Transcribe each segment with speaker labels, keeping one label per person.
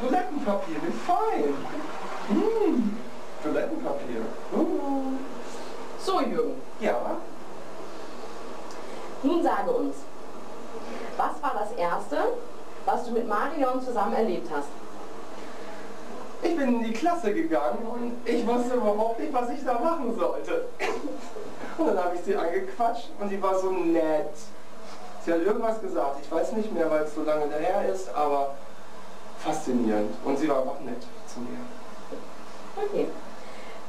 Speaker 1: Toilettenpapier, wie fein. Mmh, Toilettenpapier. Uh.
Speaker 2: So, Jürgen,
Speaker 1: Ja,
Speaker 2: nun sage uns, was war das Erste, was du mit Marion zusammen erlebt hast?
Speaker 1: ich bin in die Klasse gegangen und ich wusste überhaupt nicht, was ich da machen sollte. Und dann habe ich sie angequatscht und sie war so nett. Sie hat irgendwas gesagt, ich weiß nicht mehr, weil es so lange her ist, aber faszinierend. Und sie war einfach nett zu mir.
Speaker 2: Okay.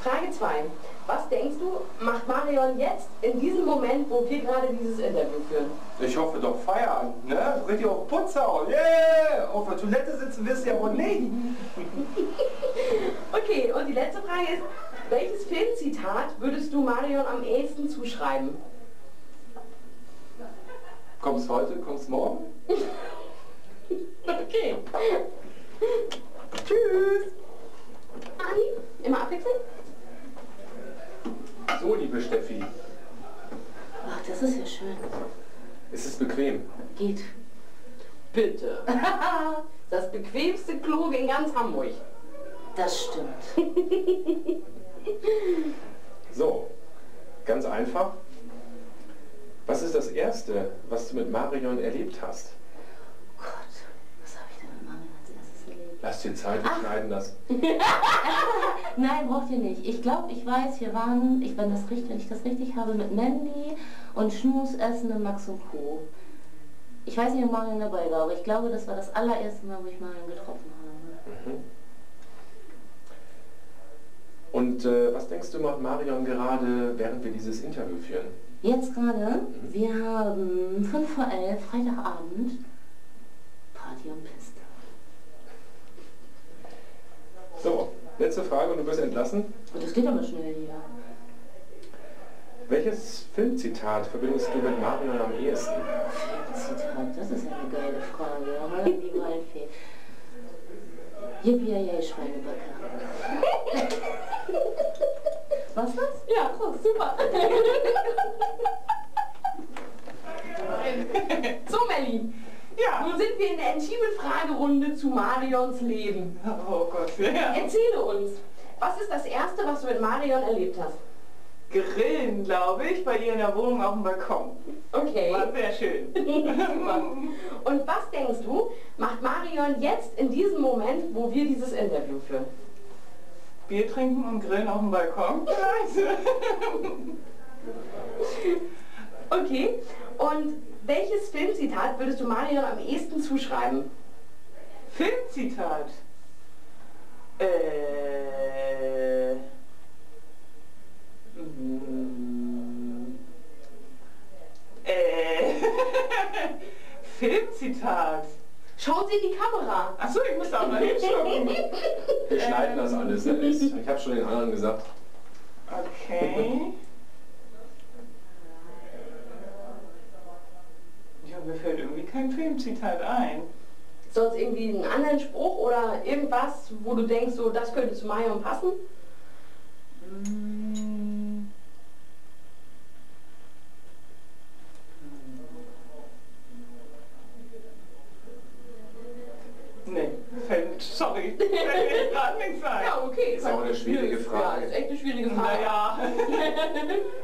Speaker 2: Frage 2. Was denkst du, macht Marion jetzt in diesem Moment, wo wir gerade dieses Interview führen?
Speaker 1: Ich hoffe doch Feierabend, ne? Richtig auf Putz hauen. Yeah! Auf der Toilette sitzen wirst du ja wohl nicht.
Speaker 2: Okay, und die letzte Frage ist, welches Filmzitat würdest du Marion am ehesten zuschreiben?
Speaker 1: Kommst heute, kommst morgen?
Speaker 2: Okay.
Speaker 1: Tschüss!
Speaker 2: Anni, immer abwechseln?
Speaker 3: So, liebe Steffi,
Speaker 4: Ach, das ist ja schön.
Speaker 3: ist es bequem?
Speaker 4: Geht.
Speaker 2: Bitte. Das bequemste Klo in ganz Hamburg.
Speaker 4: Das stimmt.
Speaker 3: So, ganz einfach. Was ist das Erste, was du mit Marion erlebt hast?
Speaker 4: Gott, was habe ich denn mit Mami als erstes erlebt?
Speaker 3: Lass dir Zeit, wir schneiden das.
Speaker 4: Nein, braucht ihr nicht. Ich glaube, ich weiß, wir waren, ich, wenn, das richtig, wenn ich das richtig habe, mit Mandy und Schmus essen in Max und Co. Ich weiß nicht, ob Marion dabei war, aber ich glaube, das war das allererste Mal, wo ich Marion getroffen habe.
Speaker 3: Und äh, was denkst du, macht Marion gerade, während wir dieses Interview führen?
Speaker 4: Jetzt gerade, wir haben 5 vor 11, Freitagabend, Party und Piste.
Speaker 3: So, letzte Frage und du wirst entlassen.
Speaker 4: Und das geht aber schnell hier.
Speaker 3: Welches Filmzitat verbindest du mit Marion am ehesten?
Speaker 4: Zitat, das ist eine geile Frage. Oder die Waldfee. Yippie, Schweinebacke. Was das?
Speaker 2: Ja, super. so, Melli.
Speaker 5: Ja.
Speaker 2: Nun sind wir in der intimen Fragerunde zu Marions Leben.
Speaker 5: Oh Gott. Ja.
Speaker 2: Erzähle uns, was ist das Erste, was du mit Marion erlebt hast?
Speaker 5: Grillen, glaube ich, bei ihr in der Wohnung auf dem Balkon.
Speaker 2: Okay.
Speaker 5: War sehr schön.
Speaker 2: Und was denkst du, macht Marion jetzt in diesem Moment, wo wir dieses Interview führen?
Speaker 5: Bier trinken und grillen auf dem Balkon?
Speaker 2: Okay. Und welches Filmzitat würdest du Marion am ehesten zuschreiben?
Speaker 5: Filmzitat. Äh. mm, Äh. Filmzitat.
Speaker 2: Schauen Sie in die Kamera.
Speaker 5: Achso, ich muss da auch mal hinschauen.
Speaker 3: Wir schneiden das alles. Alice. Ich habe schon den anderen gesagt.
Speaker 5: Okay. Ja, mir fällt irgendwie kein Filmzitat ein.
Speaker 2: Sonst irgendwie einen anderen Spruch oder irgendwas, wo du denkst, so das könnte zu Marion passen?
Speaker 5: Mm. Nee, fällt, sorry, fällt mir gerade nichts ein.
Speaker 2: Ja, okay.
Speaker 3: Ist auch eine schwierige
Speaker 2: Ja,
Speaker 3: Frage.
Speaker 2: ist echt eine schwierige Frage.
Speaker 5: Naja,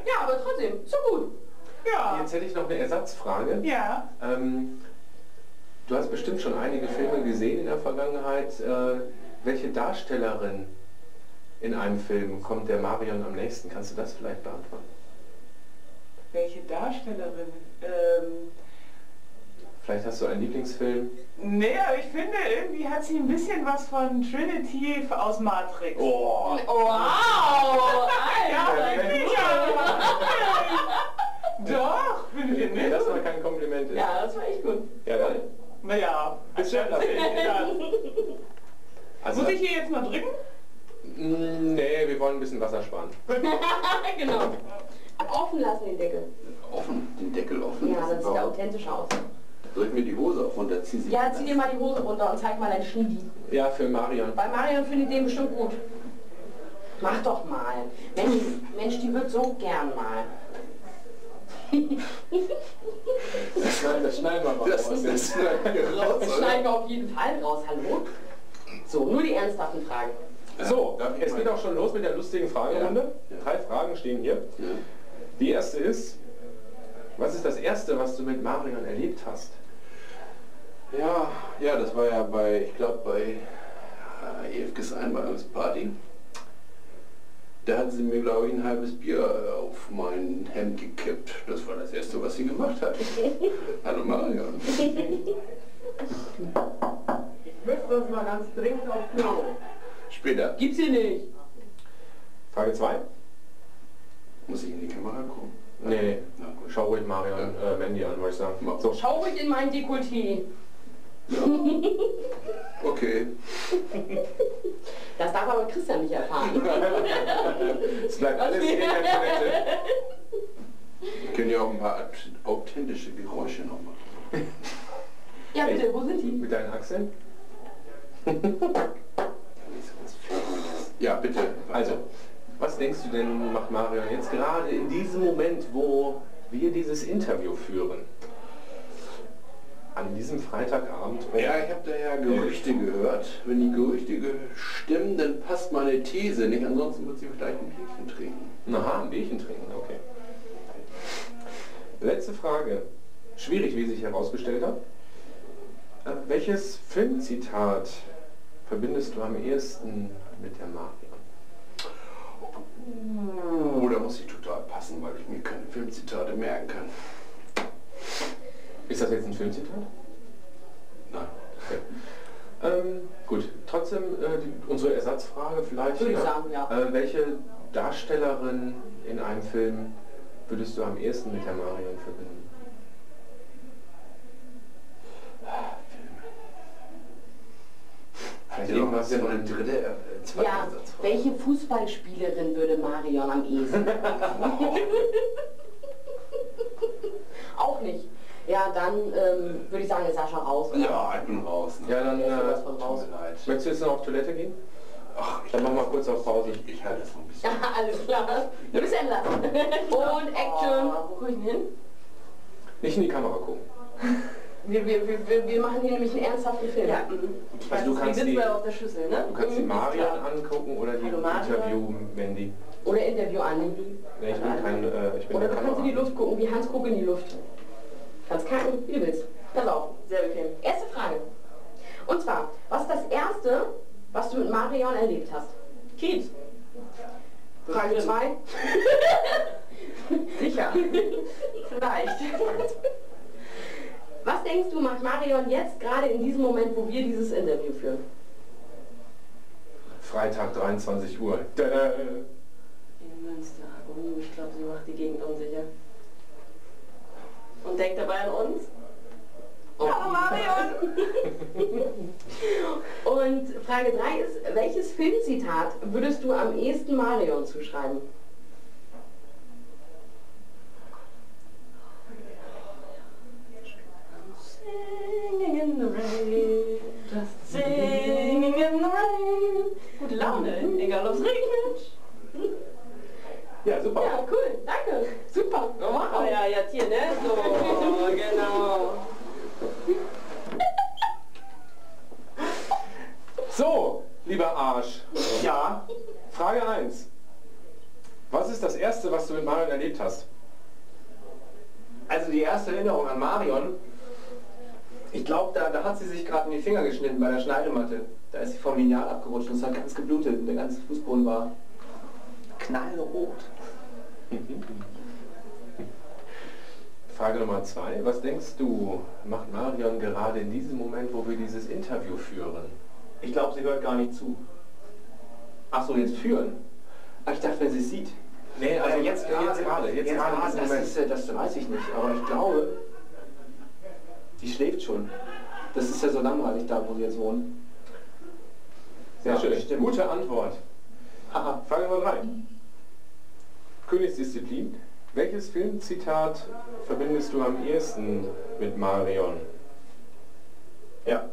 Speaker 2: Ja, aber trotzdem, so gut.
Speaker 5: Ja,
Speaker 3: Jetzt hätte ich noch eine Ersatzfrage.
Speaker 5: ja.
Speaker 3: Ähm, du hast bestimmt schon einige Filme gesehen in der Vergangenheit. Äh, welche Darstellerin in einem Film kommt der Marion am nächsten? Kannst du das vielleicht beantworten?
Speaker 5: Welche Darstellerin? Ähm,
Speaker 3: Vielleicht hast du einen Lieblingsfilm?
Speaker 5: nee, aber ich finde, irgendwie hat sie ein bisschen was von Trinity aus Matrix.
Speaker 3: Oh!
Speaker 2: Wow!
Speaker 5: Ja,
Speaker 2: Alter,
Speaker 5: sicher. Doch, finde ich
Speaker 3: Nee,
Speaker 5: nicht.
Speaker 3: das war kein Kompliment. ist.
Speaker 2: Ja, das war echt gut.
Speaker 3: Ja, dann.
Speaker 5: Naja,
Speaker 3: Bis dann, Raphael.
Speaker 5: ja.
Speaker 3: Also,
Speaker 5: Muss ich hier jetzt mal drücken?
Speaker 3: Mm, nee, wir wollen ein bisschen Wasser sparen.
Speaker 2: genau. Offen lassen den Deckel.
Speaker 6: Offen, den Deckel offen.
Speaker 2: Ja, das sieht
Speaker 6: Warum?
Speaker 2: authentisch aus.
Speaker 6: Soll ich mir die Hose auch runter ziehen?
Speaker 2: Ja, zieh dir mal die Hose runter und zeig mal dein Schniedi.
Speaker 3: Ja, für Marion.
Speaker 2: Bei Marion findet den bestimmt gut. Mach doch mal. Mensch, Mensch, die wird so gern mal.
Speaker 3: Das das schneiden wir mal
Speaker 6: Das,
Speaker 3: raus.
Speaker 6: das schneiden wir raus,
Speaker 2: Das schneiden wir auf jeden Fall raus. Hallo? So, nur die ernsthaften Fragen.
Speaker 3: So, es geht auch schon los mit der lustigen Fragerunde. Drei Fragen stehen hier. Die erste ist, was ist das Erste, was du mit Marion erlebt hast?
Speaker 6: Ja, ja, das war ja bei, ich glaube bei äh, EFGs Einweihungsparty. Da hat sie mir, glaube ich, ein halbes Bier auf mein Hemd gekippt. Das war das Erste, was sie gemacht hat. Hallo Marion.
Speaker 2: Ich müsste uns mal ganz dringend auf Klo.
Speaker 6: Später.
Speaker 2: Gibt's hier nicht.
Speaker 3: Frage 2.
Speaker 6: Muss ich in die Kamera gucken?
Speaker 3: Nee,
Speaker 6: Na gut.
Speaker 3: schau ruhig Marion äh, Mandy an, wollte ich sagen. So,
Speaker 2: Schau ruhig in mein Dekolleté.
Speaker 6: Okay.
Speaker 2: Das darf aber Christian nicht erfahren.
Speaker 3: es bleibt alles hier in der Toilette.
Speaker 6: Wir können ja auch ein paar authentische Geräusche noch machen.
Speaker 2: Ja, bitte, wo sind die?
Speaker 3: Mit deinen Achseln?
Speaker 6: Ja, bitte.
Speaker 3: Also, was denkst du denn, macht Marion jetzt gerade in diesem Moment, wo wir dieses Interview führen? An diesem Freitagabend?
Speaker 6: Ja, ich habe da ja Gerüchte gehört. Wenn die Gerüchte ge- stimmen, dann passt meine These nicht. Ansonsten wird sie vielleicht ein Bierchen trinken.
Speaker 3: Aha, ein Bierchen trinken, okay. Letzte Frage. Schwierig, wie sich herausgestellt hat. Äh, welches Filmzitat verbindest du am ehesten mit der Marion?
Speaker 6: Oh, da muss ich total passen, weil ich mir keine Filmzitate merken kann.
Speaker 3: Ist das jetzt ein Filmzitat?
Speaker 6: Nein.
Speaker 3: Okay. Ähm, gut, trotzdem äh, die, unsere Ersatzfrage vielleicht.
Speaker 2: Würde ich sagen, ja.
Speaker 3: Äh, welche Darstellerin in einem Film würdest du am ehesten mit der Marion verbinden? Vielleicht
Speaker 6: Ja,
Speaker 3: irgendwas
Speaker 6: ja noch
Speaker 3: von
Speaker 6: eine dritte, äh, zweite
Speaker 2: Ja,
Speaker 6: Ersatzfrage.
Speaker 2: welche Fußballspielerin würde Marion am ehesten? Auch nicht. Ja, dann ähm, würde ich sagen, ist Sascha raus. oder?
Speaker 6: Ja, ich bin raus. Ne?
Speaker 3: Ja, dann
Speaker 2: Der ist sowas
Speaker 3: äh,
Speaker 2: raus.
Speaker 3: möchtest du jetzt noch auf Toilette gehen?
Speaker 6: Ach, ich
Speaker 3: Dann machen wir kurz auf Pause.
Speaker 6: Ich, ich halte noch ein bisschen.
Speaker 2: Ja, alles klar. Du bist entlassen. Und Action. wo guck ich denn hin?
Speaker 3: Nicht in die Kamera gucken.
Speaker 2: Wir, wir, wir, wir- machen hier nämlich einen ernsthaften Film.
Speaker 5: Ja, mhm.
Speaker 2: Ich
Speaker 3: Also du kannst
Speaker 5: die auf der Schüssel, ne?
Speaker 3: du kannst die
Speaker 2: Mhm,
Speaker 3: Marion
Speaker 2: klar.
Speaker 3: angucken oder die
Speaker 2: Hallo, Marion.
Speaker 3: Interview-Mandy.
Speaker 2: Oder Interview an.
Speaker 3: Nee, ich bin kein, äh, ich bin
Speaker 2: Oder
Speaker 3: der
Speaker 2: du kannst in die. Luft gucken, wie Hans guck in die Luft. Kannst kacken, wie du willst. Pass auf.
Speaker 5: Sehr bequem.
Speaker 2: Erste Frage. Und zwar, was ist das Erste, was du mit Marion erlebt hast?
Speaker 5: Kiez.
Speaker 2: Frage 2.
Speaker 5: Sicher. Vielleicht.
Speaker 2: Was denkst du, macht Marion jetzt gerade in diesem Moment, wo wir dieses Interview führen?
Speaker 3: Freitag 23 Uhr. Tada.
Speaker 5: In Münster. Oh, ich glaube, sie macht die Gegend unsicher. Und denkt dabei an uns. Hallo Marion!
Speaker 2: Und Frage 3 ist, welches Filmzitat würdest du am ehesten Marion zuschreiben?
Speaker 3: Ja, super.
Speaker 2: Ja, cool, danke. Super. Wow.
Speaker 5: Oh ja, jetzt hier, ne? So, genau.
Speaker 3: So, lieber Arsch. Ja. Frage 1. Was ist das Erste, was du mit Marion erlebt hast?
Speaker 1: Also die erste Erinnerung an Marion, ich glaube, da, da hat sie sich gerade in die Finger geschnitten bei der Schneidematte. Da ist sie vom Lineal abgerutscht und es hat ganz geblutet und der ganze Fußboden war knallrot.
Speaker 3: Frage Nummer 2. Was denkst du, macht Marion gerade in diesem Moment, wo wir dieses Interview führen?
Speaker 1: Ich glaube, sie hört gar nicht zu. Ach so, jetzt führen. Ach, ich dachte, wenn sie es sieht.
Speaker 3: Nee,
Speaker 1: Also jetzt gerade,
Speaker 3: jetzt gerade, jetzt
Speaker 1: jetzt
Speaker 3: gerade
Speaker 1: gerade, das, ist, äh, das weiß ich nicht, aber ich glaube, die schläft schon. Das ist ja so langweilig da, wo sie jetzt wohnen.
Speaker 3: Sehr
Speaker 1: Ja,
Speaker 3: schön.
Speaker 1: stimmt.
Speaker 3: Gute Antwort.
Speaker 1: Haha.
Speaker 3: Frage Nummer 3. Königsdisziplin. Welches Filmzitat verbindest du am ehesten mit Marion?
Speaker 1: Ja.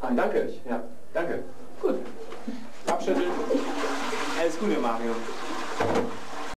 Speaker 1: Ah,
Speaker 3: Danke.
Speaker 1: Ja.
Speaker 3: Danke.
Speaker 2: Gut.
Speaker 3: Abschütteln.
Speaker 1: Alles Gute, Mario.